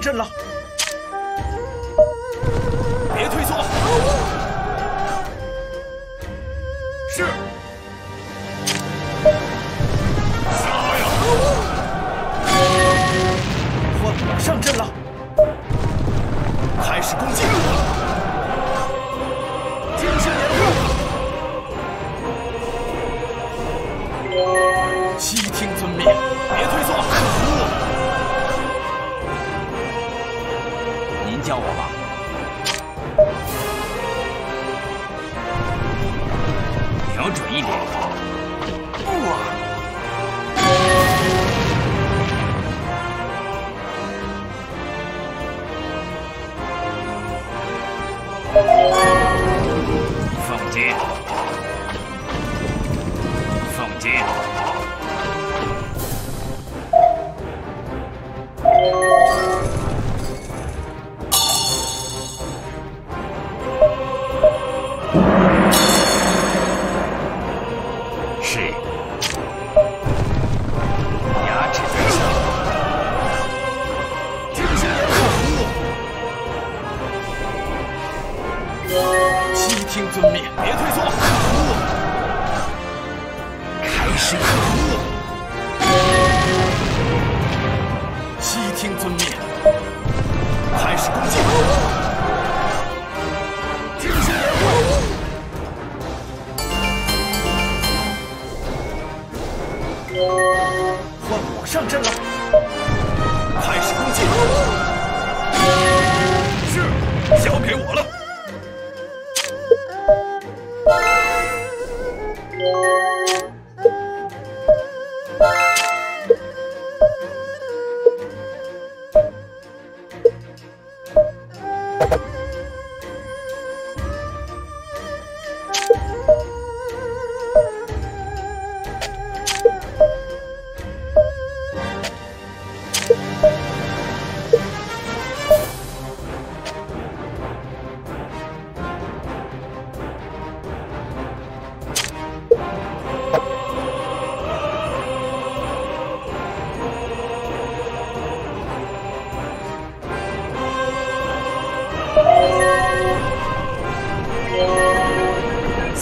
上阵了。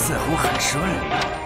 似乎很顺利。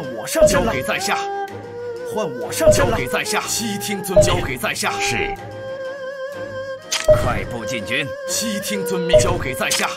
换我上交给在下，换我上交给在下，悉听遵命，交给在下，是。快步进军，悉听遵命，交给在下。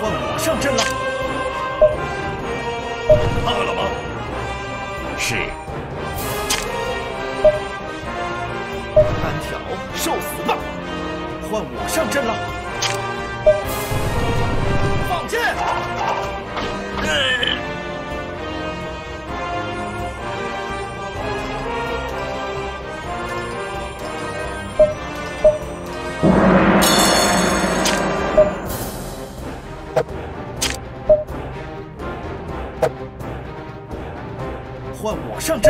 换我上阵了。怕了吗？是。单挑，受死吧！换我上阵了。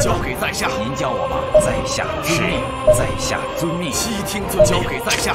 交给在下。您教我吧？在下是，在下遵命。悉听尊命。交给在下。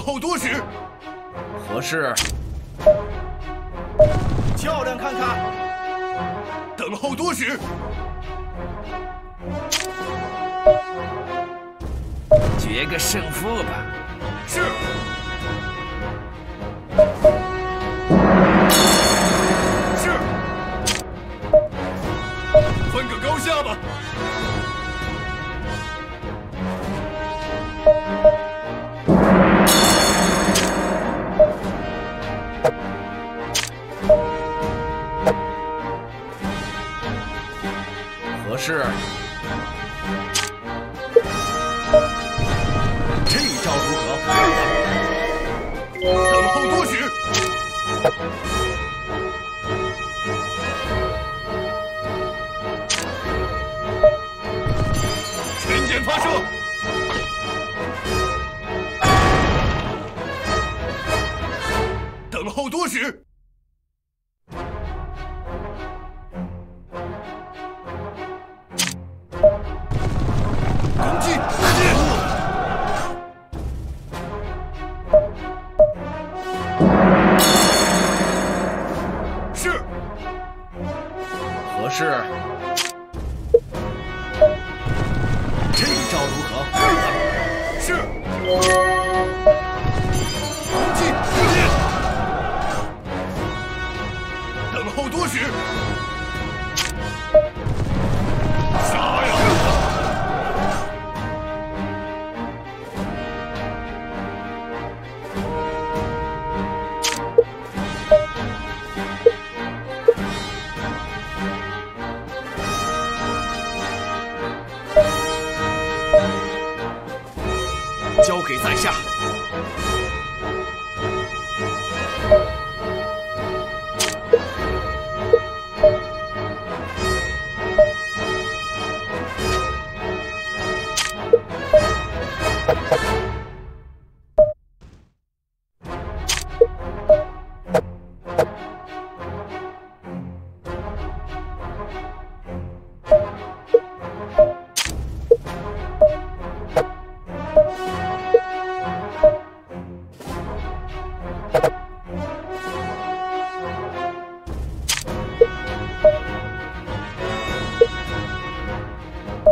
等候多时。何事？较量看看。等候多时。决个胜负吧。是。是。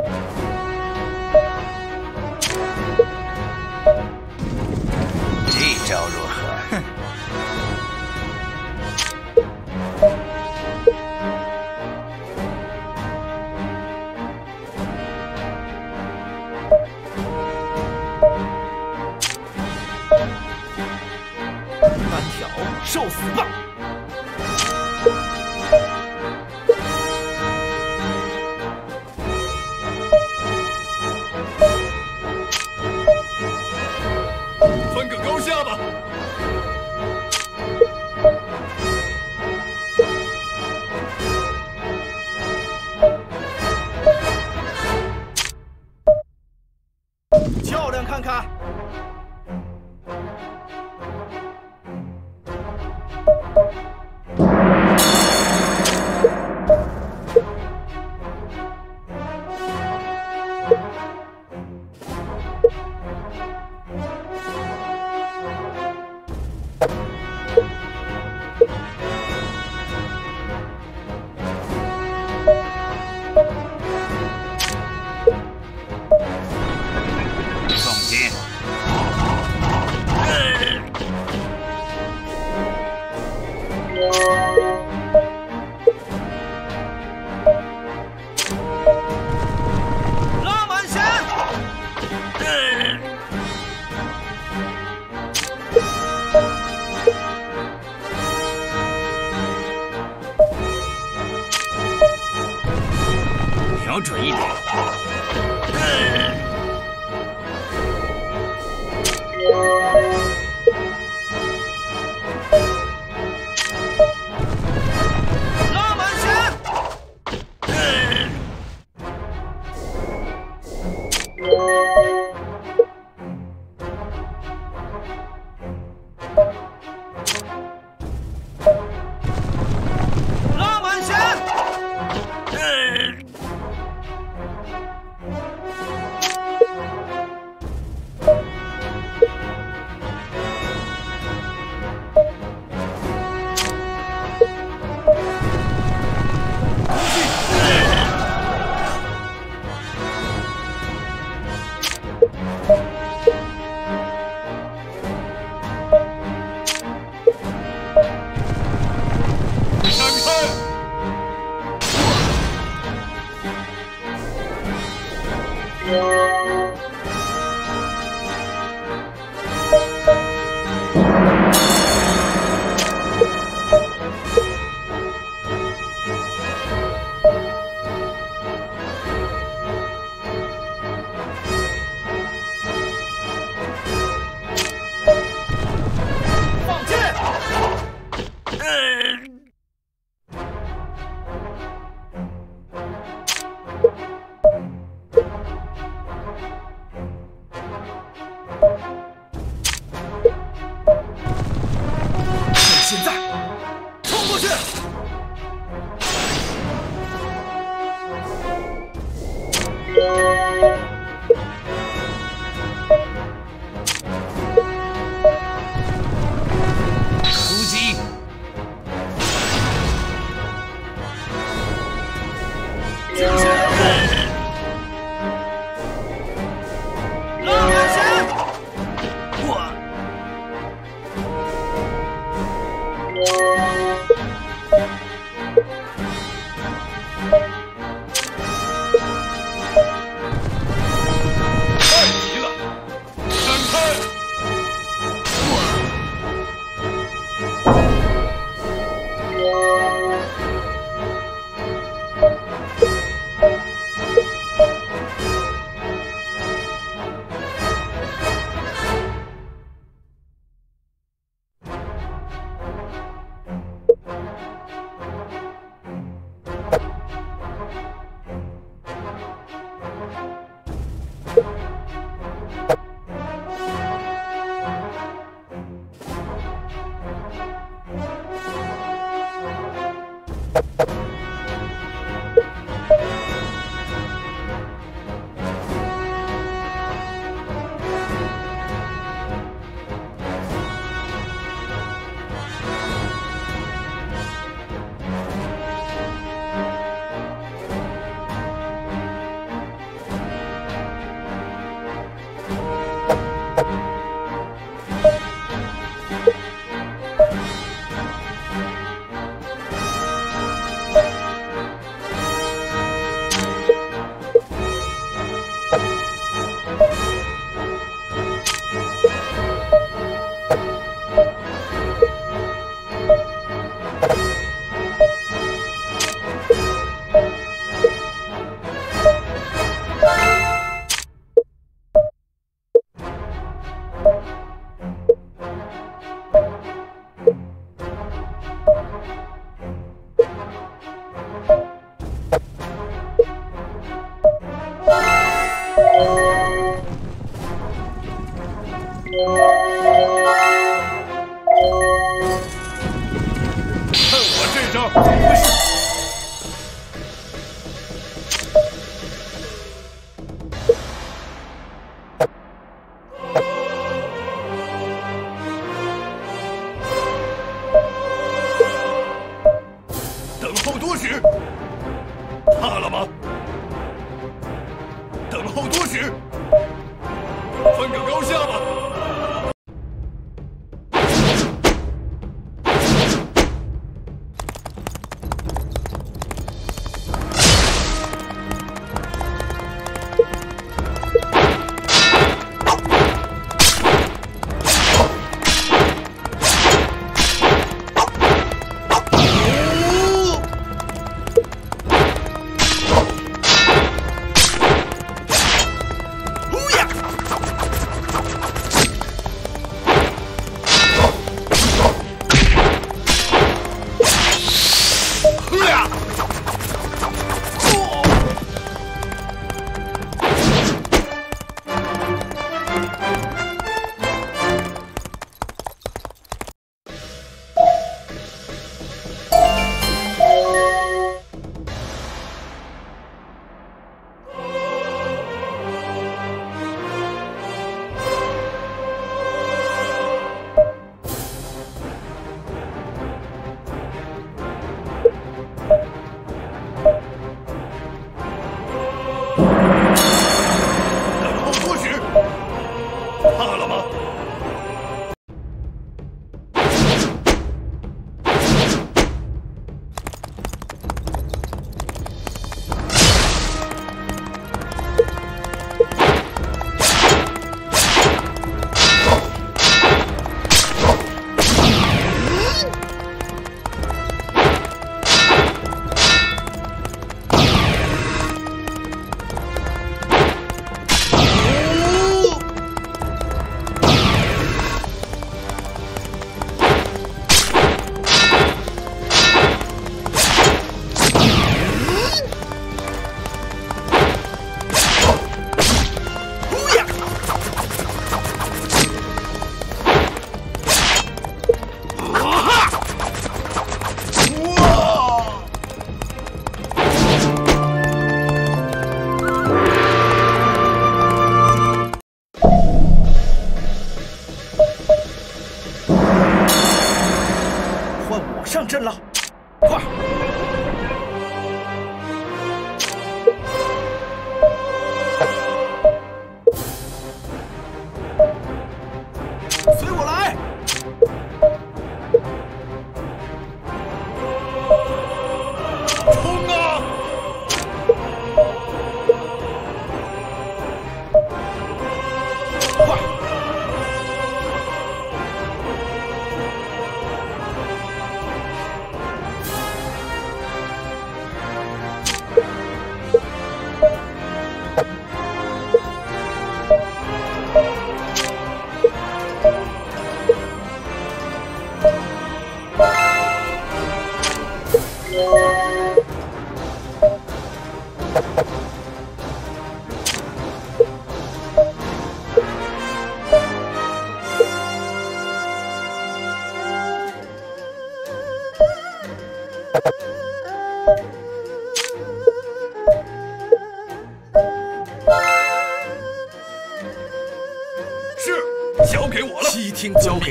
you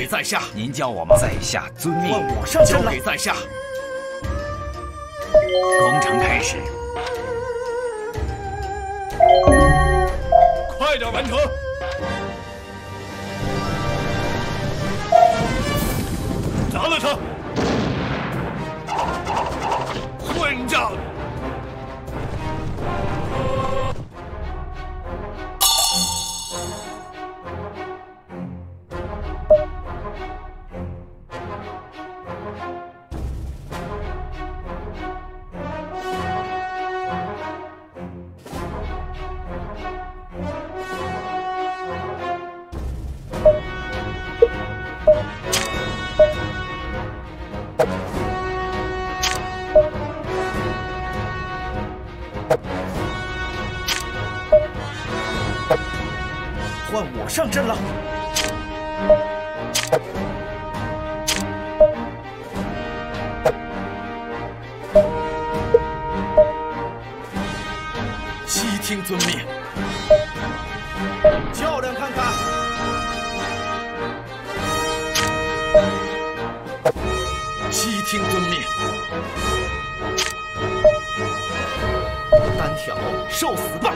在下。您教我吗在下遵命。交给在下。工程开始。快点完成。上阵了。悉听遵命。较量看看。悉听遵命。单挑受死吧。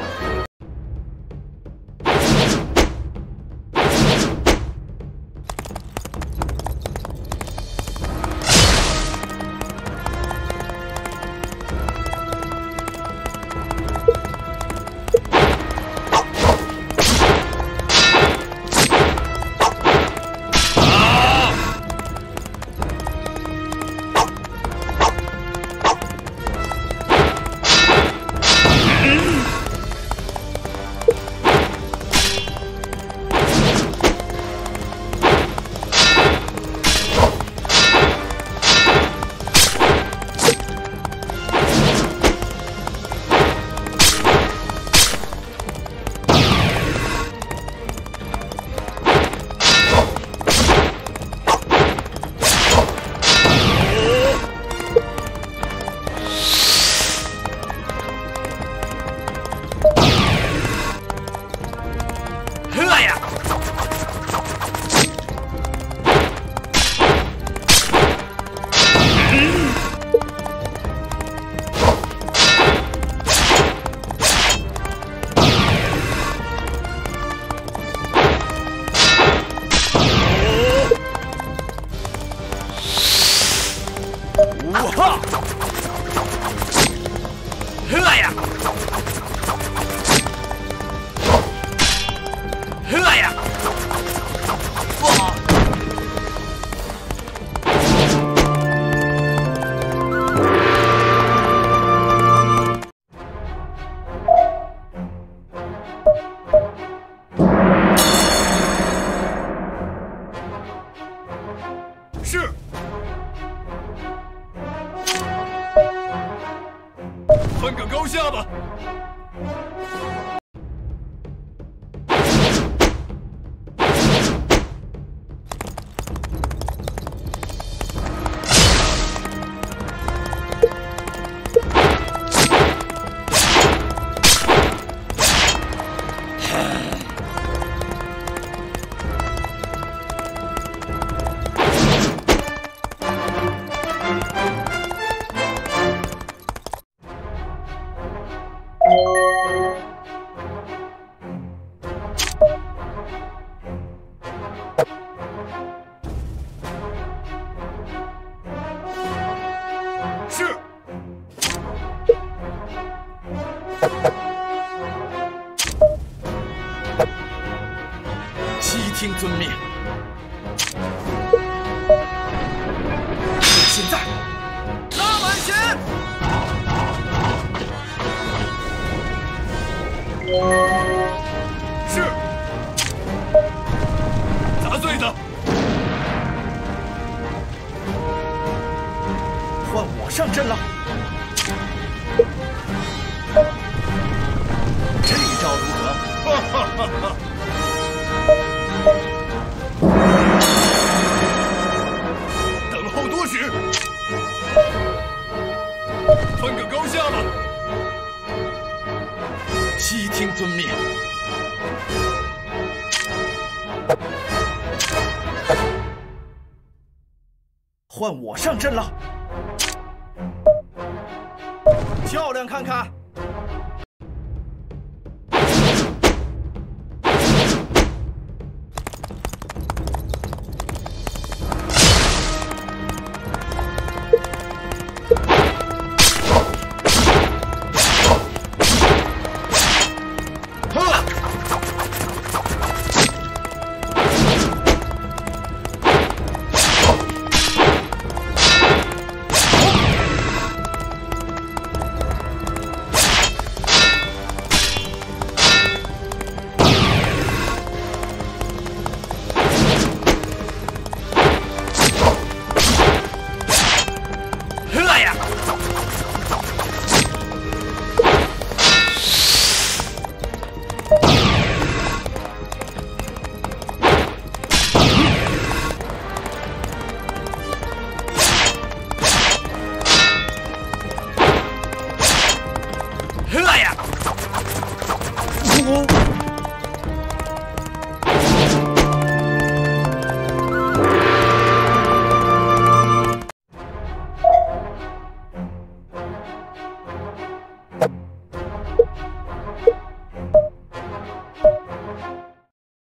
漂亮看看。